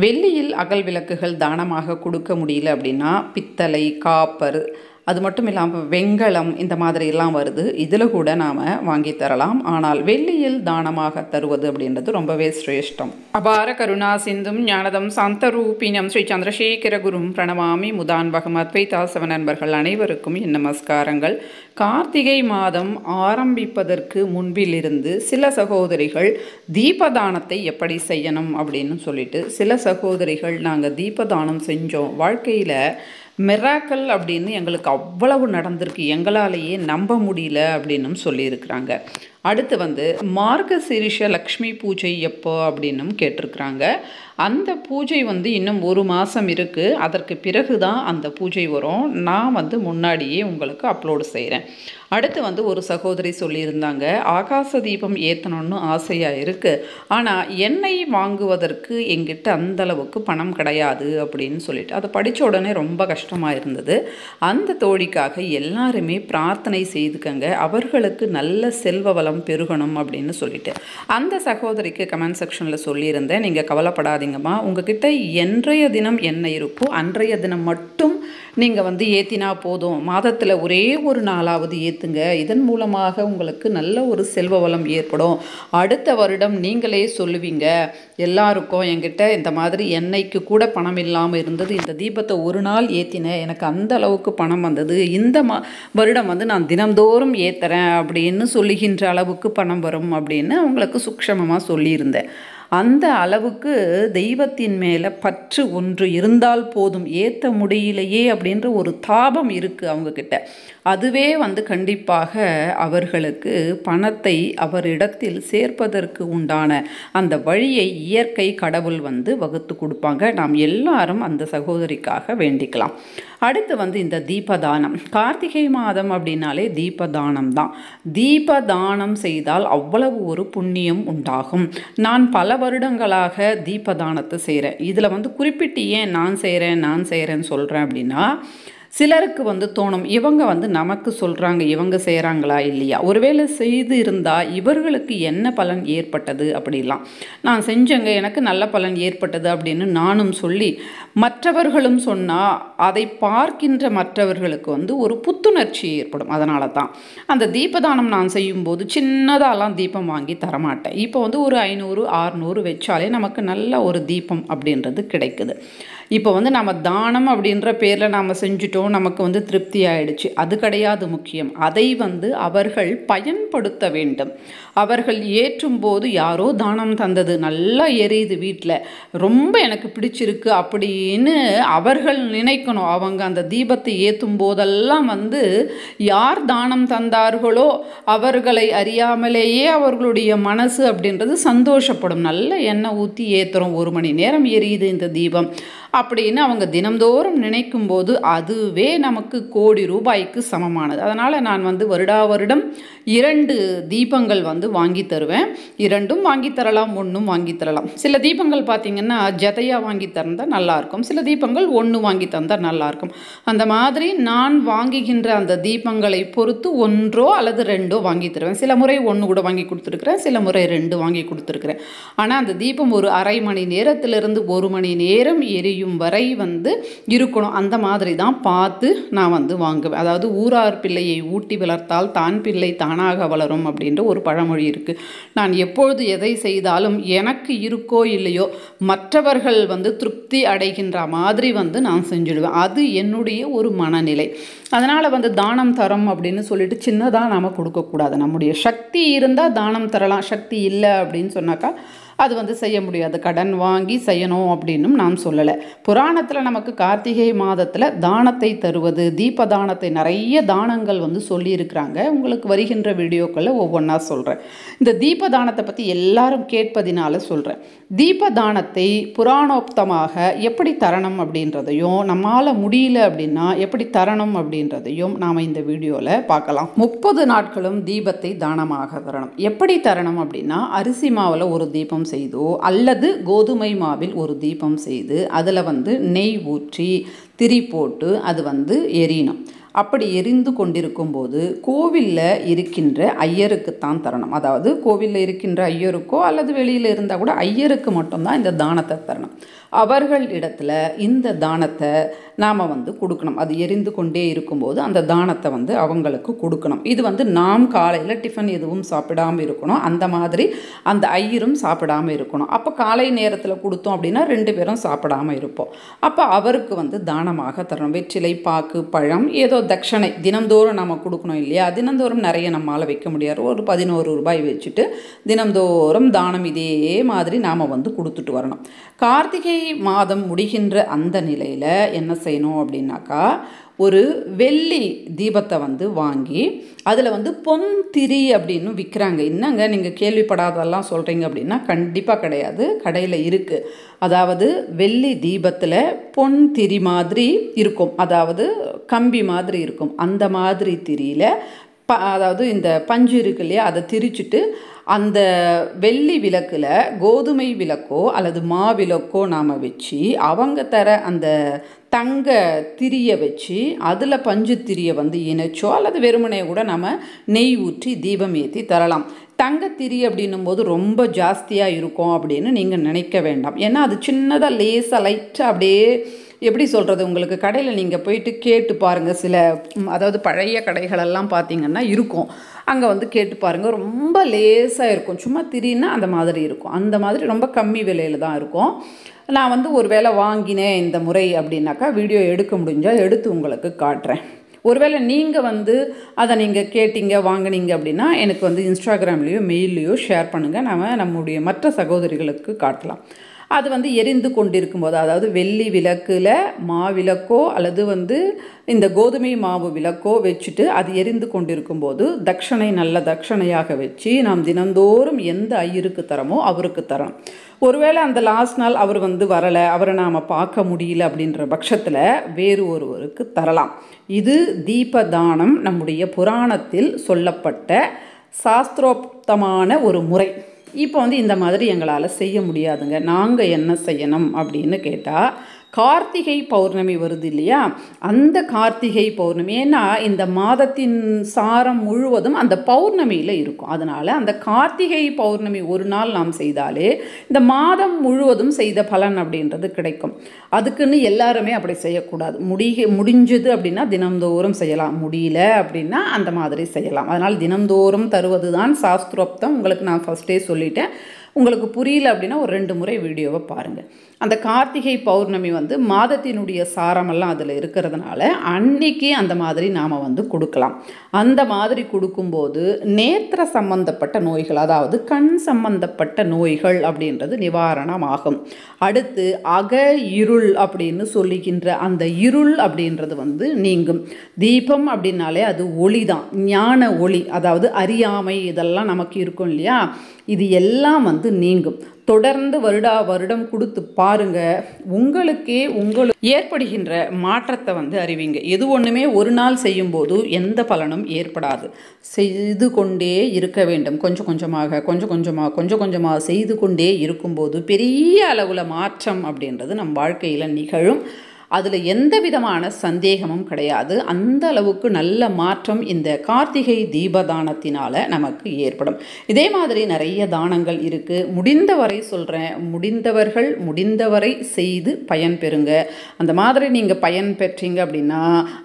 வெள்ளியில் அகல் விளக்குகள் தானமாக கொடுக்க முடியல அப்படின்னா பித்தளை காப்பர் அது மட்டும் இல்லாமல் வெங்கலம் இந்த மாதிரிலாம் வருது. இதில் கூட நாம் வாங்கி தரலாம். ஆனால் வெள்ளியில் தானமாக தருவது அப்படின்றது ரொம்பவே சிரேஷ்டம். அபார கருணா சிந்தும் ஞானதம் சாந்தரூபினம் ஸ்ரீ சந்திரசேகர குரும் பிரணமாமி முதான் பகமத்வைதாசவ நண்பர்கள் அனைவருக்கும் என் நமஸ்காரங்கள். கார்த்திகை மாதம் ஆரம்பிப்பதற்கு முன்பிலிருந்து சில சகோதரிகள் தீபதானத்தை எப்படி செய்யணும் அப்படின்னு சொல்லிட்டு சில சகோதரிகள் நாங்கள் தீபதானம் செஞ்சோம். வாழ்க்கையில் மிராக்கல் அப்படின்னு எங்களுக்கு அவ்வளவு நடந்திருக்கு. எங்களாலேயே நம்ப முடியல அப்படின்னும் சொல்லியிருக்கிறாங்க. அடுத்து வந்து மார்கசீரிஷ லக்ஷ்மி பூஜை எப்போ அப்படின்னும் கேட்டிருக்கிறாங்க. அந்த பூஜை வந்து இன்னும் ஒரு மாதம் இருக்குது அதற்கு பிறகு தான் அந்த பூஜை வரும். நான் வந்து முன்னாடியே உங்களுக்கு அப்லோடு செய்கிறேன் அடுத்து வந்து ஒரு சகோதரி சொல்லியிருந்தாங்க ஆகாச தீபம் ஏற்றணும்னு ஆசையாக இருக்குது ஆனால் எண்ணெய் வாங்குவதற்கு எங்கிட்ட அந்தளவுக்கு பணம் கிடையாது அப்படின்னு சொல்லிட்டு. அதை படித்த உடனே ரொம்ப கஷ்டமாக இருந்தது. அந்த தோழிக்காக எல்லாருமே பிரார்த்தனை செய்துக்கங்க அவர்களுக்கு நல்ல செல்வ வளம் பெருகணும் அப்படின்னு சொல்லிட்டு. அந்த சகோதரிக்கு கமெண்ட் செக்ஷனில் சொல்லியிருந்தேன் நீங்கள் கவலைப்படாதீங்கம்மா. உங்ககிட்ட என்றைய தினம் என்ன இருக்கோ அன்றைய தினம் மட்டும் நீங்கள் வந்து ஏற்றினா போதும். மாதத்தில் ஒரே ஒரு நாளாவது சேர்த்துங்க இதன் மூலமாக உங்களுக்கு நல்ல ஒரு செல்வ வளம் ஏற்படும். அடுத்த வருடம் நீங்களே சொல்லுவீங்க எல்லாருக்கும் என்கிட்ட இந்த மாதிரி எண்ணெய்க்கு கூட பணம் இல்லாமல் இருந்தது. இந்த தீபத்தை ஒரு நாள் ஏற்றினேன் எனக்கு அந்த அளவுக்கு பணம் வந்தது. இந்த மா வருடம் வந்து நான் தினந்தோறும் ஏற்றுறேன் அப்படின்னு சொல்லுகின்ற அளவுக்கு பணம் வரும் அப்படின்னு அவங்களுக்கு சுக்ஷமமாக சொல்லியிருந்தேன். அந்த அளவுக்கு தெய்வத்தின் மேலே பற்று ஒன்று இருந்தால் போதும். ஏற்ற முடியலையே அப்படின்ற ஒரு தாபம் இருக்குது அவங்கக்கிட்ட அதுவே வந்து கண்டிப்பாக அவர்களுக்கு பணத்தை அவரிடத்தில் சேர்ப்பதற்கு உண்டான அந்த வழியை இயற்கை கடவுள் வந்து வகுத்து கொடுப்பாங்க. நாம் எல்லாரும் அந்த சகோதரிக்காக வேண்டிக்கலாம். அடுத்து வந்து இந்த தீபதானம். கார்த்திகை மாதம் அப்படின்னாலே தீபதானம் தான். தீபதானம் செய்தால் அவ்வளவு ஒரு புண்ணியம் உண்டாகும். நான் பல வருடங்களாக தீபதானத்தை செய்கிறேன் இதில் வந்து குறிப்பிட்டு ஏன் நான் செய்கிறேன் நான் செய்கிறேன்னு சொல்கிறேன் அப்படின்னா சிலருக்கு வந்து தோணும் இவங்க வந்து நமக்கு சொல்கிறாங்க இவங்க செய்கிறாங்களா இல்லையா? ஒருவேளை செய்து இருந்தால் இவர்களுக்கு என்ன பலன் ஏற்பட்டது அப்படிலாம். நான் செஞ்சேங்க எனக்கு நல்ல பலன் ஏற்பட்டது அப்படின்னு நானும் சொல்லி மற்றவர்களும் சொன்னால் அதை பார்க்கின்ற மற்றவர்களுக்கு வந்து ஒரு புத்துணர்ச்சி ஏற்படும் அதனால தான் அந்த தீபதானம் நான் செய்யும்போது சின்னதாலாம் தீபம் வாங்கி தரமாட்டேன். இப்போ வந்து ஒரு ஐநூறு ஆறுநூறு வச்சாலே நமக்கு நல்ல ஒரு தீபம் அப்படின்றது கிடைக்குது. இப்போ வந்து நம்ம தானம் அப்படின்ற பேரில் நாம் செஞ்சுட்டோம் நமக்கு வந்து திருப்தி ஆயிடுச்சு. அது கிடையாது முக்கியம். அதை வந்து அவர்கள் பயன்படுத்த வேண்டும். அவர்கள் ஏற்றும் போது யாரோ தானம் தந்தது. நல்லா எரியுது வீட்டில் ரொம்ப எனக்கு பிடிச்சிருக்கு அப்படின்னு அவர்கள் நினைக்கணும். அவங்க அந்த தீபத்தை ஏற்றும் போதெல்லாம் வந்து யார் தானம் தந்தார்களோ அவர்களை அறியாமலேயே அவர்களுடைய மனசு அப்படின்றது சந்தோஷப்படும். நல்ல எண்ணெய் ஊற்றி ஏற்றுறோம் ஒரு மணி நேரம் எரியுது இந்த தீபம். அப்படின்னு அவங்க தினந்தோறும் நினைக்கும் போது அதுவே நமக்கு கோடி ரூபாய்க்கு சமமானது. அதனால் நான் வந்து வருடா வருடம் இரண்டு தீபங்கள் வந்து வாங்கி தருவேன். இரண்டும் வாங்கி தரலாம் ஒன்றும் வாங்கி தரலாம். சில தீபங்கள் பார்த்திங்கன்னா ஜதையாக வாங்கி தந்தால் நல்லாயிருக்கும் சில தீபங்கள் ஒன்று வாங்கி தந்தால் நல்லாயிருக்கும் அந்த மாதிரி நான் வாங்குகின்ற அந்த தீபங்களை பொறுத்து ஒன்றோ அல்லது ரெண்டோ வாங்கி தருவேன். சில முறை ஒன்று கூட வாங்கி கொடுத்துருக்குறேன். சில முறை ரெண்டு வாங்கி கொடுத்துருக்குறேன். ஆனால் அந்த தீபம் ஒரு அரை மணி நேரத்திலிருந்து ஒரு மணி நேரம் எரியும். வரை வந்து இருக்கணும். அந்த மாதிரி தான் பார்த்து நான் வந்து வாங்குவேன். அதாவது ஊரார் பிள்ளையை ஊட்டி வளர்த்தால் தான் பிள்ளை தானாக வளரும் அப்படின்ற ஒரு பழமொழி இருக்குது நான் எப்பொழுது எதை செய்தாலும் எனக்கு இருக்கோ இல்லையோ மற்றவர்கள் வந்து திருப்தி அடைகின்ற மாதிரி வந்து நான் செஞ்சுடுவேன். அது என்னுடைய ஒரு மனநிலை. அதனால் வந்து தானம் தரம் அப்படின்னு சொல்லிட்டு சின்னதாக நாம் கொடுக்கக்கூடாது. நம்முடைய சக்தி இருந்தால் தானம் தரலாம். சக்தி இல்லை அப்படின்னு சொன்னாக்கா அது வந்து செய்ய முடியாது. கடன் வாங்கி செய்யணும் அப்படின்னும் நான் சொல்லலை. புராணத்தில் நமக்கு கார்த்திகை மாதத்தில் தானத்தை தருவது தீப தானத்தை நிறைய தானங்கள் வந்து சொல்லியிருக்கிறாங்க. உங்களுக்கு வருகின்ற வீடியோக்களில் ஒவ்வொன்றா சொல்கிறேன் இந்த தீப தானத்தை பற்றி எல்லாரும் கேட்பதினால சொல்கிறேன் தீப தானத்தை புராணோக்தமாக எப்படி தரணும் அப்படின்றதையும் நம்மால் முடியல அப்படின்னா எப்படி தரணும் அப்படின்றதையும் நாம் இந்த வீடியோவில் பார்க்கலாம். முப்பது நாட்களும் தீபத்தை தானமாக தரணும். எப்படி தரணும் அப்படின்னா அரிசி மாவில் ஒரு தீபம் செய்தோ அல்லது கோதுமை மாவில் ஒரு தீபம் செய்து அதில் வந்து நெய் ஊற்றி திரி போட்டு அது வந்து எரியணும். அப்படி எரிந்து கொண்டிருக்கும் போது கோவிலில் இருக்கின்ற ஐயருக்குத்தான் தரணும். அதாவது கோவிலில் இருக்கின்ற ஐயருக்கோ அல்லது வெளியில் இருந்தால் கூட ஐயருக்கு மட்டும்தான் இந்த தானத்தை தரணும். அவர்கள் இடத்துல இந்த தானத்தை நாம் வந்து கொடுக்கணும். அது எரிந்து கொண்டே இருக்கும்போது அந்த தானத்தை வந்து அவங்களுக்கு கொடுக்கணும். இது வந்து நாம் காலையில் டிஃபன் எதுவும் சாப்பிடாமல் இருக்கணும். அந்த மாதிரி அந்த ஐயரும் சாப்பிடாமல் இருக்கணும். அப்போ காலை நேரத்தில் கொடுத்தோம் அப்படின்னா ரெண்டு பேரும் சாப்பிடாமல் இருப்போம். அப்போ அவருக்கு வந்து தானமாக தரணும். வெற்றிலை பாக்கு பழம் ஏதோ தட்சணை. தினந்தோறும் நம்ம கொடுக்கணும் இல்லையா? தினந்தோறும் நிறைய நம்மளால் வைக்க முடியாது. ஒரு பதினோரு ரூபாய் வச்சுட்டு தினந்தோறும் தானம் இதே மாதிரி நாம் வந்து கொடுத்துட்டு வரணும். கார்த்திகை மாதம் முடிகின்ற அந்த நிலையில் என்ன செய்யணும் அப்படின்னாக்கா ஒரு வெள்ளி தீபத்தை வந்து வாங்கி அதில் வந்து பொன் திரி அப்படின்னு விற்கிறாங்க என்னங்க நீங்கள் கேள்விப்படாததெல்லாம் சொல்கிறீங்க அப்படின்னா கண்டிப்பாக கிடையாது. கடையில் இருக்குது அதாவது வெள்ளி தீபத்தில் பொன் திரி மாதிரி இருக்கும். அதாவது கம்பி மாதிரி இருக்கும். அந்த மாதிரி திரியில் ப அதாவது இந்த பஞ்சு இருக்கு இல்லையா அதை திரிச்சுட்டு அந்த வெள்ளி விளக்கில் கோதுமை விளக்கோ அல்லது மா விளக்கோ நாம் வச்சு அவங்க தர அந்த தங்க திரியை வச்சு அதில் பஞ்சு திரியை வந்து இணைச்சோ அல்லது வெறுமனையை கூட நம்ம நெய் ஊற்றி தீபம் ஏற்றி தரலாம். தங்கத்திரி அப்படின்னும் போது ரொம்ப ஜாஸ்தியாக இருக்கும் அப்படின்னு நீங்கள் நினைக்க வேண்டாம். ஏன்னா அது சின்னதாக லேசாக லைட்டாக அப்படியே எப்படி சொல்கிறது உங்களுக்கு கடையில் நீங்கள் போயிட்டு கேட்டு பாருங்கள் சில அதாவது பழைய கடைகளெல்லாம் பார்த்தீங்கன்னா இருக்கும். அங்கே வந்து கேட்டு பாருங்கள் ரொம்ப லேசாக இருக்கும். சும்மா திரின்னா அந்த மாதிரி இருக்கும். அந்த மாதிரி ரொம்ப கம்மி விலையில் தான் இருக்கும். நான் வந்து ஒரு வேளை வாங்கினேன் இந்த முறை அப்படின்னாக்கா வீடியோ எடுக்க முடிஞ்சால் எடுத்து உங்களுக்கு காட்டுறேன். ஒருவேளை நீங்கள் வந்து அதை நீங்கள் கேட்டீங்க வாங்கினீங்க அப்படின்னா எனக்கு வந்து இன்ஸ்டாகிராம்லேயோ மெயில்லையோ ஷேர் பண்ணுங்கள் நம்ம நம்முடைய மற்ற சகோதரிகளுக்கு காட்டலாம். அது வந்து எரிந்து கொண்டிருக்கும் போது அதாவது வெள்ளி விளக்கில் மாவிளக்கோ அல்லது வந்து இந்த கோதுமை மாவு விளக்கோ வச்சுட்டு அது எரிந்து கொண்டிருக்கும் போது தட்சணை நல்ல தட்சணையாக வச்சு நாம் தினந்தோறும் எந்த ஐயருக்கு தரமோ அவருக்கு தரணும் ஒருவேளை அந்த லாஸ்ட் நாள் அவர் வந்து வரலை அவரை நாம் பார்க்க முடியல அப்படின்ற பட்சத்தில் வேறு ஒருவருக்கு தரலாம். இது தீபதானம் நம்முடைய புராணத்தில் சொல்லப்பட்ட சாஸ்திரோக்தமான ஒரு முறை. இப்போ வந்து இந்த மாதிரி எங்களால் செய்ய முடியாதுங்க. நாங்கள் என்ன செய்யணும் அப்படின்னு கேட்டால் கார்த்திகை பௌர்ணமி வருது இல்லையா? அந்த கார்த்திகை பௌர்ணமி ஏன்னா இந்த மாதத்தின் சாரம் முழுவதும் அந்த பௌர்ணமியில் இருக்கும். அதனால் அந்த கார்த்திகை பௌர்ணமி ஒரு நாள் நாம் செய்தாலே இந்த மாதம் முழுவதும் செய்த பலன் அப்படின்றது கிடைக்கும். அதுக்குன்னு எல்லாருமே அப்படி செய்யக்கூடாது. முடிக முடிஞ்சது அப்படின்னா தினந்தோறும் செய்யலாம். முடியல அப்படின்னா அந்த மாதிரி செய்யலாம். அதனால் தினந்தோறும் தருவது தான் சாஸ்திரோக்தம். உங்களுக்கு நான் ஃபஸ்ட்டே சொல்லிட்டேன். உங்களுக்கு புரியல அப்படின்னா ஒரு ரெண்டு முறை வீடியோவை பாருங்கள் அந்த கார்த்திகை பௌர்ணமி வந்து மாதத்தினுடைய சாரமெல்லாம் அதில் இருக்கிறதுனால அன்னைக்கு அந்த மாதிரி நாம் வந்து கொடுக்கலாம். அந்த மாதிரி கொடுக்கும்போது நேத்திர சம்பந்தப்பட்ட நோய்கள் அதாவது கண் சம்பந்தப்பட்ட நோய்கள் அப்படின்றது நிவாரணம் ஆகும் அடுத்து அக இருள் அப்படின்னு சொல்லுகின்ற அந்த இருள் அப்படின்றது வந்து நீங்கும். தீபம் அப்படின்னாலே அது ஒளி தான் ஞான ஒளி அதாவது அறியாமை இதெல்லாம் நமக்கு இருக்கும் இல்லையா? இது எல்லாம் வந்து நீங்கும். தொடர்ந்து வருடா வருடம் கொடுத்து பாருங்க. உங்களுக்கே உங்களுக்கு ஏற்படுகின்ற மாற்றத்தை வந்து அறிவிங்க. எது ஒன்றுமே ஒரு நாள் செய்யும்போது எந்த பலனும் ஏற்படாது. செய்து கொண்டே இருக்க வேண்டும். கொஞ்சம் கொஞ்சமாக கொஞ்சம் கொஞ்சமாக கொஞ்சம் கொஞ்சமாக செய்து கொண்டே இருக்கும்போது பெரிய அளவில் மாற்றம் அப்படின்றது நம் வாழ்க்கையில் நிகழும். அதில் எந்த விதமான சந்தேகமும் கிடையாது. அந்த அளவுக்கு நல்ல மாற்றம் இந்த கார்த்திகை தீபதானத்தினால் நமக்கு ஏற்படும். இதே மாதிரி நிறைய தானங்கள் இருக்குது முடிந்தவரை சொல்கிறேன் முடிந்தவர்கள் முடிந்தவரை செய்து பயன் பெறுங்க. அந்த மாதிரி நீங்கள் பயன் பெற்றீங்க அப்படின்னா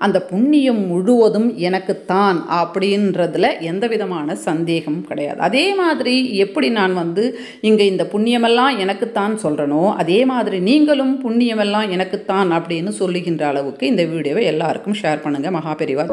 அந்த புண்ணியம் முழுவதும் எனக்குத்தான் அப்படின்றதுல எந்த விதமான சந்தேகமும் கிடையாது. அதே மாதிரி எப்படி நான் வந்து இங்கே இந்த புண்ணியமெல்லாம் எனக்குத்தான் சொல்கிறனோ அதே மாதிரி நீங்களும் புண்ணியமெல்லாம் எனக்குத்தான் அப்படி அப்படின்னு சொல்லுகின்ற அளவுக்கு இந்த வீடியோவை எல்லாருக்கும் ஷேர் பண்ணுங்கள் மகாபெரிவா